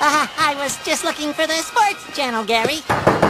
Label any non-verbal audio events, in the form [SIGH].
Uh, [LAUGHS] I was just looking for the sports channel, Gary.